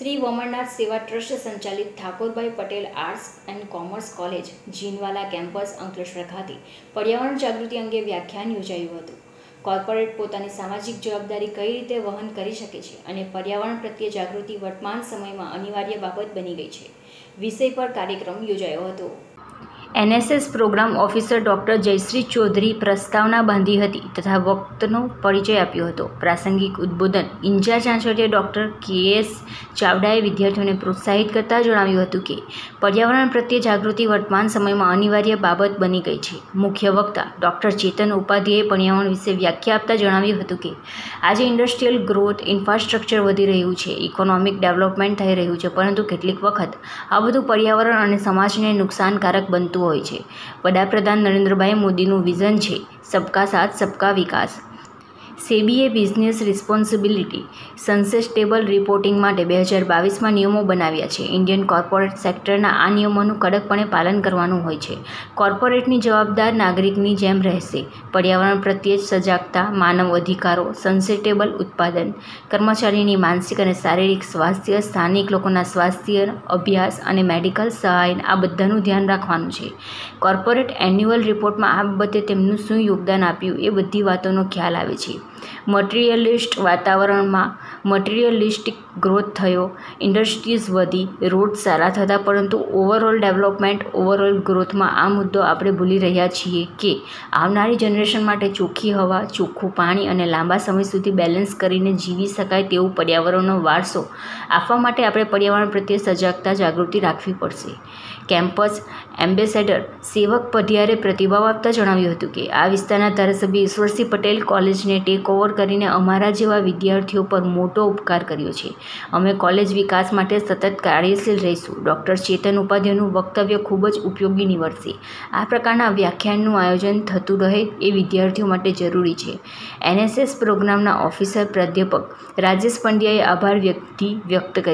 શ્રી વમરનાથ સેવા ટ્રસ્ટ સંચાલિત Thakorbhai Patel arts and commerce college, Jinwala campus, Ankleshwar ખાતે પર્યાવરણ જાગૃતિ અંગે વ્યાખ્યાન યોજાયું હતું. કોર્પોરેટ પોતાની સામાજિક જવાબદારી કઈ રીતે વહન કરી શકે છે અને પર્યાવરણ પ્રત્યે જાગૃતિ વર્તમાન સમયમાં અનિવાર્ય બાબત બની ગઈ છે. વિષય પર કાર્યક્રમ યોજાયો હતો. NSS programme officer doctor Jayshree Chaudhary પ્રસ્તાવના બાંધી હતી તથા વક્તનો પરિચય આપ્યો હતો. પ્રાસંગિક ઉદ્બોધન ઇન્ચાર્જ આચાર્ય ડૉક્ટર કે એસ ચાવડાએ વિદ્યાર્થીઓને પ્રોત્સાહિત કરતા જણાવ્યું હતું કે, પર્યાવરણ પ્રત્યે જાગૃતિ વર્તમાન સમયમાં અનિવાર્ય બાબત બની ગઈ છે. મુખ્ય વક્તા ડૉક્ટર ચેતન ઉપાધ્યાયે પર્યાવરણ વિશે વ્યાખ્યા આપતા જણાવ્યું હતું કે, આજે ઇન્ડસ્ટ્રીયલ ગ્રોથ ઇન્ફ્રાસ્ટ્રક્ચર વધી રહ્યું છે, ઇકોનોમિક ડેવલપમેન્ટ થઈ રહ્યું છે, પરંતુ કેટલીક વખત આ બધું પર્યાવરણ અને સમાજને નુકસાનકારક બનતું હોય છે. વડાપ્રધાન નરેન્દ્રભાઈ મોદીનું વિઝન છે સબકા સાથ સબકા વિકાસ. સેબીએ બિઝનેસ રિસ્પોન્સિબિલિટી સન્સેસ્ટેબલ રિપોર્ટિંગ માટે બે હજાર બાવીસમાં નિયમો બનાવ્યા છે. ઇન્ડિયન કોર્પોરેટ સેક્ટરના આ નિયમોનું કડકપણે પાલન કરવાનું હોય છે. કોર્પોરેટની જવાબદાર નાગરિકની જેમ રહેશે. પર્યાવરણ પ્રત્યે સજાગતા, માનવ અધિકારો, સન્સેટેબલ ઉત્પાદન, કર્મચારીની માનસિક અને શારીરિક સ્વાસ્થ્ય, સ્થાનિક લોકોના સ્વાસ્થ્ય, અભ્યાસ અને મેડિકલ સહાય આ બધાનું ધ્યાન રાખવાનું છે. કોર્પોરેટ એન્યુઅલ રિપોર્ટમાં આ બાબતે તેમનું શું યોગદાન આપ્યું એ બધી વાતોનો ખ્યાલ આવે છે. મટીરિયલિસ્ટ વાતાવરણમાં મટીરિયલિસ્ટિક ગ્રોથ થયો. ઇન્ડસ્ટ્રીઝ વધી, રોડ સારા થતા પરંતુ ઓવરઓલ ડેવલપમેન્ટ, ઓવરઓલ ગ્રોથમાં આ મુદ્દો આપણે ભૂલી રહ્યા છીએ કે આવનારી જનરેશન માટે ચોખ્ખી હવા, ચોખ્ખું પાણી અને લાંબા સમય સુધી બેલેન્સ કરીને જીવી શકાય તેવું પર્યાવરણનો વારસો આપવા માટે આપણે પર્યાવરણ પ્રત્યે સજાગતા, જાગૃતિ રાખવી પડશે. કેમ્પસ એમ્બેસેડર સેવક પઢિયારે પ્રતિભાવ આપતા જણાવ્યું હતું કે આ વિસ્તારના ધારાસભ્ય ઈશ્વરસિંહ પટેલ કોલેજને ટેક ઓવર કરીને અમારા જેવા વિદ્યાર્થીઓ પર મોટો ઉપકાર કર્યો છે. અમે કોલેજ વિકાસ માટે સતત કાર્યશીલ રહીશું. ડૉક્ટર ચેતન ઉપાધ્યાયનું વક્તવ્ય ખૂબ જ ઉપયોગી નીવડશે. આ પ્રકારના વ્યાખ્યાનનું આયોજન થતું રહે એ વિદ્યાર્થીઓ માટે જરૂરી છે. એનએસએસ પ્રોગ્રામના ઓફિસર પ્રાધ્યાપક રાજેશ પંડ્યાએ આભાર વ્યક્તિ વ્યક્ત કરી